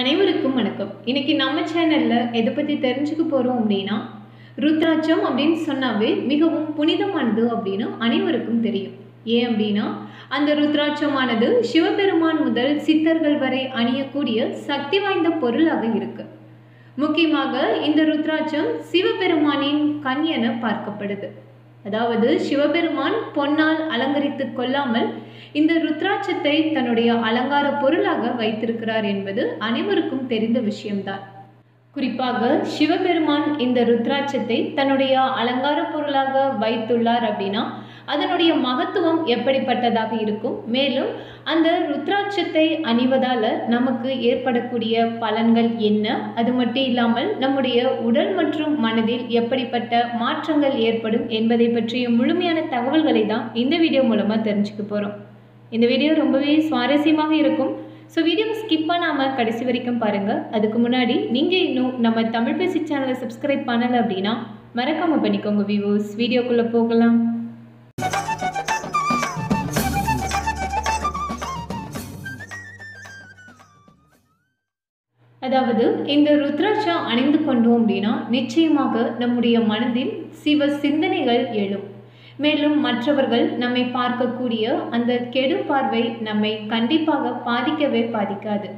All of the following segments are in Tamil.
அனைவருக்கும் வணக்கம். இன்னைக்கு நம்ம சேனல்ல எதை பத்தி தெரிஞ்சுக்க போறோம் அப்படின்னா ருத்ராட்சம் அப்படின்னு சொன்னாவே மிகவும் புனிதமானது அப்படின்னு அனைவருக்கும் தெரியும். ஏன் அப்படின்னா அந்த ருத்ராட்சமானது சிவபெருமான் முதல் சித்தர்கள் வரை அணியக்கூடிய சக்தி வாய்ந்த பொருளாக இருக்கு. முக்கியமாக இந்த ருத்ராட்சம் சிவபெருமானின் கண் என பார்க்கப்படுது. அதாவது சிவபெருமான் பொன்னால் அலங்கரித்து கொள்ளாமல் இந்த ருத்ராட்சத்தை தன்னுடைய அலங்கார பொருளாக வைத்திருக்கிறார் என்பது அனைவருக்கும் தெரிந்த விஷயம்தான். குறிப்பாக சிவபெருமான் இந்த ருத்ராட்சத்தை தன்னுடைய அலங்கார பொருளாக வைத்துள்ளார் அப்படின்னா அதனுடைய மகத்துவம் எப்படிப்பட்டதாக இருக்கும்? மேலும் அந்த ருத்ராட்சத்தை அணிவதால் நமக்கு ஏற்படக்கூடிய பலன்கள் என்ன? அது மட்டும் இல்லாமல் நம்முடைய உடல் மற்றும் மனதில் எப்படிப்பட்ட மாற்றங்கள் ஏற்படும் என்பதை பற்றிய முழுமையான தகவல்களை தான் இந்த வீடியோ மூலமாக தெரிஞ்சுக்க போகிறோம் இந்த வீடியோ ரொம்பவே சுவாரஸ்யமாக இருக்கும். ஸோ வீடியோவை ஸ்கிப் பண்ணாமல் கடைசி வரைக்கும் பாருங்கள் அதுக்கு முன்னாடி நீங்கள் இன்னும் நம்ம தமிழ் பேசி சேனலை சப்ஸ்கிரைப் பண்ணலை அப்படின்னா மறக்காமல் பண்ணிக்கோங்க வியூவர்ஸ் வீடியோக்குள்ளே போகலாம். அதாவது இந்த ருத்ராட்சம் அணிந்து கொண்டோம் அப்படின்னா நிச்சயமாக நம்முடைய மனதில் சிவ சிந்தனைகள் எழும். மேலும் மற்றவர்கள் நம்மை பார்க்கக்கூடிய அந்த கெடு பார்வை நம்மை கண்டிப்பாக பாதிக்கவே பாதிக்காது.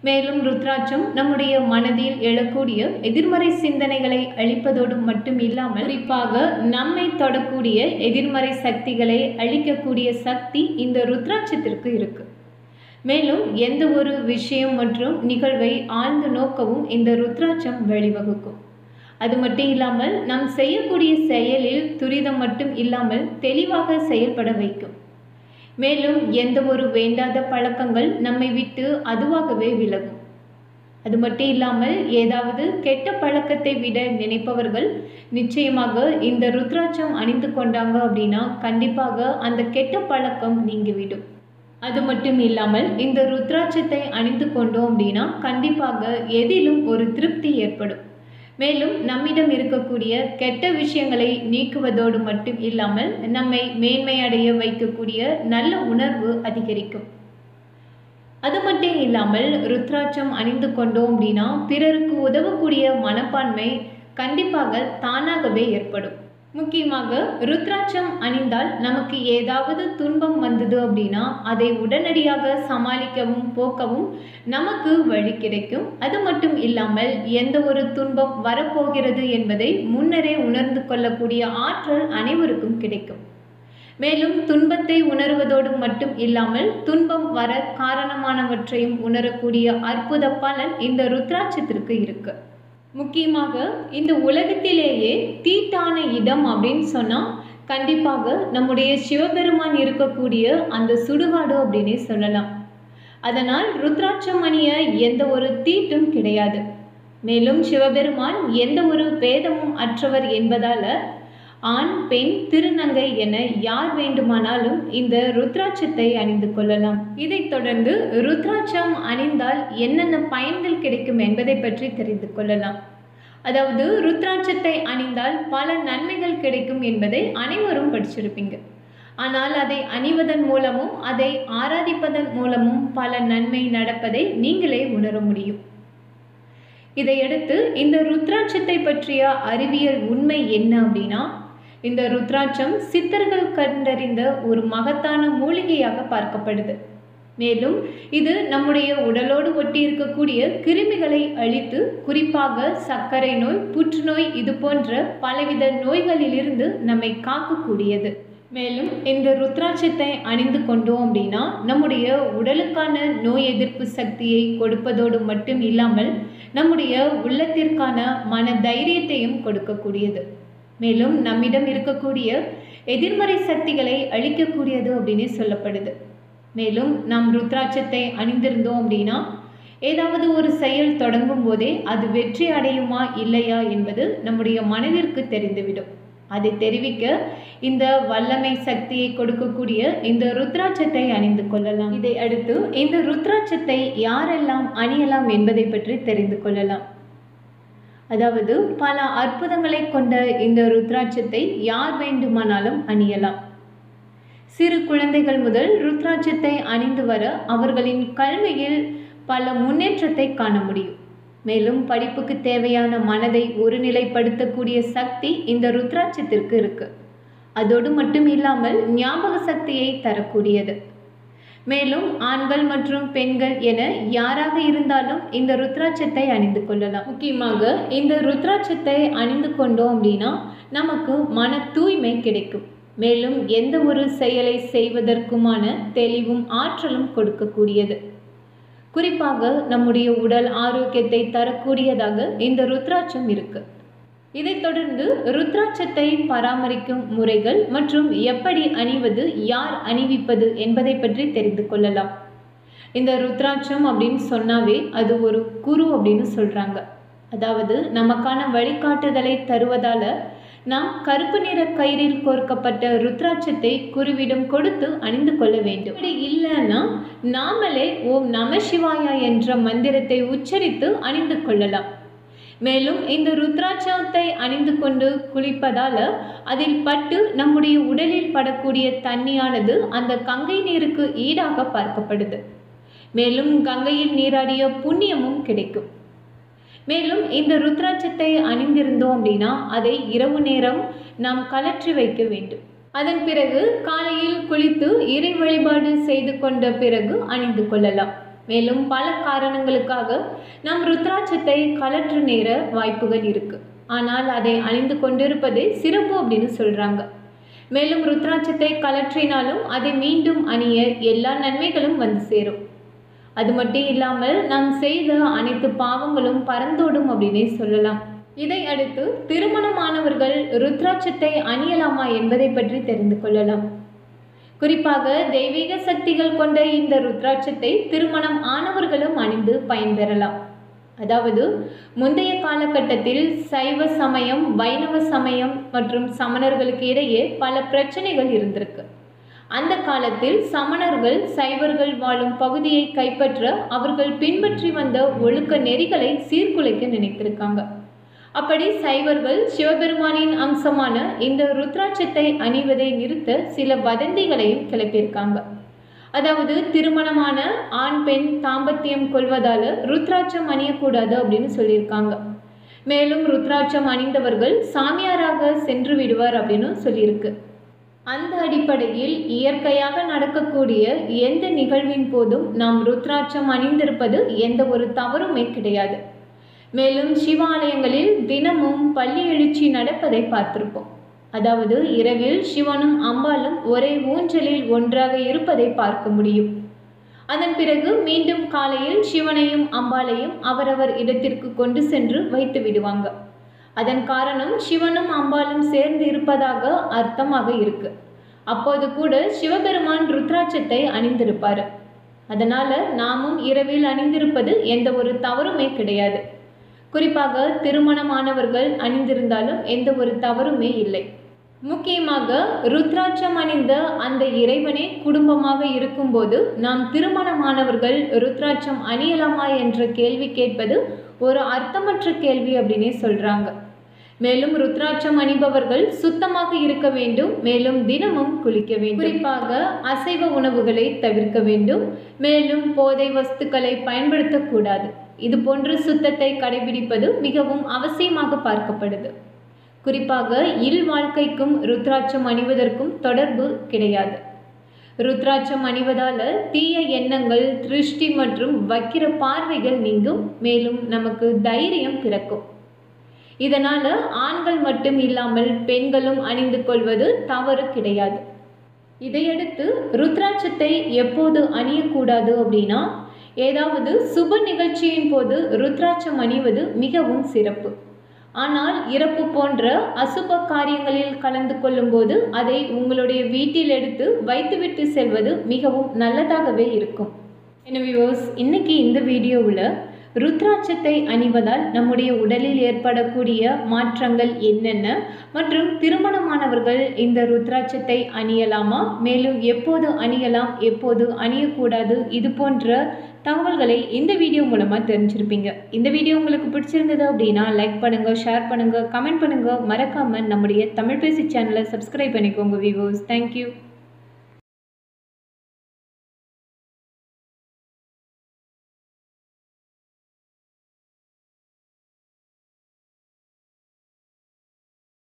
மேலும் ருத்ராட்சம் நம்முடைய மனதில் எழக்கூடிய எதிர்மறை சிந்தனைகளை அழிப்பதோடு மட்டும் இல்லாமல் குறிப்பாக நம்மை தொடக்கூடிய எதிர்மறை சக்திகளை அழிக்கக்கூடிய சக்தி இந்த ருத்ராட்சத்திற்கு இருக்குது மேலும் எந்த ஒரு விஷயம் மற்றும் நிகழ்வை ஆழ்ந்து நோக்கவும் இந்த ருத்ராட்சம் வழிவகுக்கும். அது மட்டும் இல்லாமல் நாம் செய்யக்கூடிய செயலில் துரிதம் மட்டும் இல்லாமல் தெளிவாக செயல்பட வைக்கும். மேலும் எந்த ஒரு வேண்டாத பழக்கங்கள் நம்மை விட்டு அதுவாகவே விலகும். அது மட்டும் இல்லாமல் ஏதாவது கெட்ட பழக்கத்தை விட நினைப்பவர்கள் நிச்சயமாக இந்த ருத்ராட்சம் அணிந்து கொண்டாங்க அப்படின்னா கண்டிப்பாக அந்த கெட்ட பழக்கம் நீங்கிவிடும். அது மட்டும் இல்லாமல் இந்த ருத்ராட்சத்தை அணிந்து கொண்டோம் அப்படின்னா கண்டிப்பாக எதிலும் ஒரு திருப்தி ஏற்படும். மேலும் நம்மிடம் இருக்கக்கூடிய கெட்ட விஷயங்களை நீக்குவதோடு மட்டும் இல்லாமல் நம்மை மேன்மையடைய வைக்கக்கூடிய நல்ல உணர்வு அதிகரிக்கும். அது மட்டும் இல்லாமல் ருத்ராட்சம் அணிந்து கொண்டோம் அப்படின்னா பிறருக்கு உதவக்கூடிய மனப்பான்மை கண்டிப்பாக தானாகவே ஏற்படும். முக்கியமாக ருத்ராட்சம் அணிந்தால் நமக்கு ஏதாவது துன்பம் வந்தது அப்படின்னா அதை உடனடியாக சமாளிக்கவும் போக்கவும் நமக்கு வழி கிடைக்கும். அது மட்டும் இல்லாமல் எந்த ஒரு துன்பம் வரப்போகிறது என்பதை முன்னரே உணர்ந்து கொள்ளக்கூடிய ஆற்றல் அனைவருக்கும் கிடைக்கும். மேலும் துன்பத்தை உணர்வதோடு மட்டும் இல்லாமல் துன்பம் வர காரணமானவற்றையும் உணரக்கூடிய அற்புத பலன் இந்த ருத்ராட்சத்திற்கு இருக்குது முக்கியமாக இந்த உலகத்திலேயே தீட்டான இடம் அப்படின்னு சொன்னால் கண்டிப்பாக நம்முடைய சிவபெருமான் இருக்கக்கூடிய அந்த சுடுகாடு அப்படின்னே சொல்லலாம். அதனால் ருத்ராட்சமணிய எந்த ஒரு தீட்டும் கிடையாது. மேலும் சிவபெருமான் எந்த ஒரு பேதமும் அற்றவர் என்பதால ஆண் பெண் திருநங்கை என யார் வேண்டுமானாலும் இந்த ருத்ராட்சத்தை அணிந்து கொள்ளலாம். இதைத் தொடர்ந்து ருத்ராட்சம் அணிந்தால் என்னென்ன பயன்கள் கிடைக்கும் என்பதை பற்றி தெரிந்து கொள்ளலாம். அதாவது ருத்ராட்சத்தை அணிந்தால் பல நன்மைகள் கிடைக்கும் என்பதை அனைவரும் படிச்சிருப்பீங்க. ஆனால் அதை அணிவதன் மூலமும் அதை ஆராதிப்பதன் மூலமும் பல நன்மை நடப்பதை நீங்களே உணர முடியும். இதையடுத்து இந்த ருத்ராட்சத்தை பற்றிய அறிவியல் உண்மை என்ன அப்படின்னா இந்த ருத்ராட்சம் சித்தர்கள் கண்டறிந்த ஒரு மகத்தான மூலிகையாக பார்க்கப்படுது. மேலும் இது நம்முடைய உடலோடு ஒட்டி இருக்கக்கூடிய கிருமிகளை அழித்து குறிப்பாக சர்க்கரை நோய் புற்றுநோய் இது போன்ற பலவித நோய்களிலிருந்து நம்மை காக்கக்கூடியது. மேலும் இந்த ருத்ராட்சத்தை அணிந்து கொண்டோம் அப்படின்னா நம்முடைய உடலுக்கான நோய் எதிர்ப்பு சக்தியை கொடுப்பதோடு மட்டும் இல்லாமல் நம்முடைய உள்ளத்திற்கான மன தைரியத்தையும் கொடுக்கக்கூடியது. மேலும் நம்மிடம் இருக்கக்கூடிய எதிர்மறை சக்திகளை அழிக்கக்கூடியது அப்படின்னு சொல்லப்படுது. மேலும் நாம் ருத்ராட்சத்தை அணிந்திருந்தோம் அப்படின்னா ஏதாவது ஒரு செயல் தொடங்கும் போதே அது வெற்றி அடையுமா இல்லையா என்பது நம்முடைய மனதிற்கு தெரிந்துவிடும். அதை தெரிவிக்க இந்த வல்லமை சக்தியை கொடுக்கக்கூடிய இந்த ருத்ராட்சத்தை அணிந்து கொள்ளலாம். இதை அடுத்து இந்த ருத்ராட்சத்தை யாரெல்லாம் அணியலாம் என்பதை பற்றி தெரிந்து கொள்ளலாம். அதாவது பல அற்புதங்களை கொண்ட இந்த ருத்ராட்சத்தை யார் வேண்டுமானாலும் அணியலாம். சிறு குழந்தைகள் முதல் ருத்ராட்சத்தை அணிந்து வர அவர்களின் கல்வியில் பல முன்னேற்றத்தை காண முடியும். மேலும் படிப்புக்கு தேவையான மனதை ஒருநிலைப்படுத்தக்கூடிய சக்தி இந்த ருத்ராட்சத்திற்கு இருக்கு. அதோடு மட்டும் இல்லாமல் ஞாபக சக்தியை தரக்கூடியது. மேலும் ஆண்கள் மற்றும் பெண்கள் என யாராக இருந்தாலும் இந்த ருத்ராட்சத்தை அணிந்து கொள்ளலாம். முக்கியமாக இந்த ருத்ராட்சத்தை அணிந்து கொண்டோம் அப்படின்னா நமக்கு மன தூய்மை கிடைக்கும். மேலும் எந்த ஒரு செயலை செய்வதற்குமான தெளிவும் ஆற்றலும் கொடுக்கக்கூடியது. குறிப்பாக நம்முடைய உடல் ஆரோக்கியத்தை தரக்கூடியதாக இந்த ருத்ராட்சம் இருக்குது இதைத் தொடர்ந்து ருத்ராட்சத்தை பராமரிக்கும் முறைகள் மற்றும் எப்படி அணிவது யார் அணிவிப்பது என்பதை பற்றி தெரிந்து கொள்ளலாம். இந்த ருத்ராட்சம் அப்படின்னு சொன்னாவே அது ஒரு குரு அப்படின்னு சொல்றாங்க. அதாவது நமக்கான வழிகாட்டுதலை தருவதால நாம் கருப்பு நிற கயிறில் கோர்க்கப்பட்ட ருத்ராட்சத்தை குருவிடம் கொடுத்து அணிந்து கொள்ள வேண்டும். அப்படி இல்லைன்னா நாமளே ஓம் நம சிவாயா என்ற மந்திரத்தை உச்சரித்து அணிந்து கொள்ளலாம். மேலும் இந்த ருத்ராட்சத்தை அணிந்து கொண்டு குளிப்பதால் அதில் பட்டு நம்முடைய உடலில் படக்கூடிய தண்ணியானது அந்த கங்கை நீருக்கு ஈடாக பார்க்கப்படுது. மேலும் கங்கையில் நீராடிய புண்ணியமும் கிடைக்கும். மேலும் இந்த ருத்ராட்சத்தை அணிந்திருந்தோம் அப்படின்னா அதை இரவு நேரம் நாம் கலற்றி வைக்க வேண்டும். அதன் பிறகு காலையில் குளித்து இறை வழிபாடு செய்து கொண்ட பிறகு அணிந்து கொள்ளலாம். மேலும் பல காரணங்களுக்காக நாம் ருத்ராட்சத்தை கலற்று நேர வாய்ப்புகள் இருக்கு. ஆனால் அதை அணிந்து கொண்டிருப்பதே சிறப்பு அப்படின்னு சொல்றாங்க. மேலும் ருத்ராட்சத்தை கலற்றினாலும் அதை மீண்டும் அணிய எல்லா நன்மைகளும் வந்து சேரும். அது மட்டும் இல்லாமல் நாம் செய்த அனைத்து பாவங்களும் பறந்தோடும் அப்படின்னே சொல்லலாம். இதை அடுத்து திருமணமானவர்கள் ருத்ராட்சத்தை அணியலாமா என்பதை பற்றி தெரிந்து கொள்ளலாம். குறிப்பாக தெய்வீக சக்திகள் கொண்ட இந்த ருத்ராட்சத்தை திருமணம் ஆனவர்களும் அணிந்து பயன்பெறலாம். அதாவது முந்தைய காலகட்டத்தில் சைவ சமயம் வைணவ சமயம் மற்றும் சமணர்களுக்கு இடையே பல பிரச்சனைகள் இருந்திருக்கு. அந்த காலத்தில் சமணர்கள் சைவர்கள் வாழும் பகுதியை கைப்பற்ற அவர்கள் பின்பற்றி வந்த ஒழுக்க நெறிகளை சீர்குலைக்க நினைத்திருக்காங்க. அப்படி சைவர்கள் சிவபெருமானின் அம்சமான இந்த ருத்ராட்சத்தை அணிவதை நிறுத்த சில வதந்திகளையும் கிளப்பியிருக்காங்க. அதாவது திருமணமான ஆண் பெண் தாம்பத்தியம் கொள்வதால ருத்ராட்சம் அணியக்கூடாது அப்படின்னு சொல்லியிருக்காங்க. மேலும் ருத்ராட்சம் அணிந்தவர்கள் சாமியாராக சென்று விடுவார் அப்படின்னு சொல்லியிருக்கு. அந்த அடிப்படையில் இயற்கையாக நடக்கக்கூடிய எந்த நிகழ்வின் போதும் நாம் ருத்ராட்சம் அணிந்திருப்பது எந்த ஒரு தவறுமே கிடையாது. மேலும் சிவாலயங்களில் தினமும் பள்ளி எழுச்சி நடப்பதை பார்த்திருப்போம். அதாவது இரவில் சிவனும் அம்பாலும் ஒரே ஊஞ்சலில் ஒன்றாக இருப்பதை பார்க்க முடியும். அதன் பிறகு மீண்டும் காலையில் சிவனையும் அம்பாளையும் அவரவர் இடத்திற்கு கொண்டு சென்று வைத்து விடுவாங்க. அதன் காரணம் சிவனும் அம்பாலும் சேர்ந்து இருப்பதாக அர்த்தமாக இருக்கு. அப்போது கூட சிவபெருமான் ருத்ராட்சத்தை அணிந்திருப்பார். அதனால நாமும் இரவில் அணிந்திருப்பது எந்த ஒரு தவறுமே கிடையாது. குறிப்பாக திருமணமானவர்கள் அணிந்திருந்தாலும் எந்த ஒரு தவறுமே இல்லை. முக்கியமாக ருத்ராட்சம் அணிந்த அந்த இறைவனே குடும்பமாக இருக்கும்போது நாம் திருமணமானவர்கள் ருத்ராட்சம் அணியலாமா என்ற கேள்வி கேட்பது ஒரு அர்த்தமற்ற கேள்வி அப்படின்னே சொல்கிறாங்க மேலும் ருத்ராட்சம் அணிபவர்கள் சுத்தமாக இருக்க வேண்டும் மேலும் தினமும் குளிக்க வேண்டும். குறிப்பாக அசைவ உணவுகளை தவிர்க்க வேண்டும் மேலும் போதை வஸ்துக்களை பயன்படுத்தக்கூடாது. இது போன்ற சுத்தத்தை கடைபிடிப்பது மிகவும் அவசியமாக பார்க்கப்படுது. குறிப்பாக இல் வாழ்க்கைக்கும் ருத்ராட்சம் அணிவதற்கும் தொடர்பு கிடையாது. ருத்ராட்சம் அணிவதால் தீய எண்ணங்கள் திருஷ்டி மற்றும் வக்கிர பார்வைகள் நீங்கும் மேலும் நமக்கு தைரியம் பிறக்கும். இதனால் ஆண்கள் மட்டும் இல்லாமல் பெண்களும் அணிந்து கொள்வது தவறு கிடையாது. இதையடுத்து ருத்ராட்சத்தை எப்போது அணியக்கூடாது அப்படின்னா ஏதாவது சுப நிகழ்ச்சியின் போது ருத்ராட்சம் அணிவது மிகவும் சிறப்பு. ஆனால் இறப்பு போன்ற அசுப காரியங்களில் கலந்து கொள்ளும்போது அதை உங்களுடைய வீட்டில் எடுத்து வைத்துவிட்டு செல்வது மிகவும் நல்லதாகவே இருக்கும். எனவே இன்னைக்கு இந்த வீடியோவில் ருத்ராட்சத்தை அணிவதால் நம்முடைய உடலில் ஏற்படக்கூடிய மாற்றங்கள் என்னென்ன மற்றும் திருமணமானவர்கள் இந்த ருத்ராட்சத்தை அணியலாமா? மேலும் எப்போது அணியலாம் எப்போது அணியக்கூடாது? இது போன்ற தகவல்களை இந்த வீடியோ மூலமாக தெரிஞ்சிருப்பீங்க. இந்த வீடியோ உங்களுக்கு பிடிச்சிருந்தது அப்படின்னா லைக் பண்ணுங்கள் ஷேர் பண்ணுங்கள் கமெண்ட் பண்ணுங்கள் மறக்காமல் நம்முடைய தமிழ் பேசி சேனலை சப்ஸ்கிரைப் பண்ணிக்கோங்க விவோஸ் தேங்க்யூ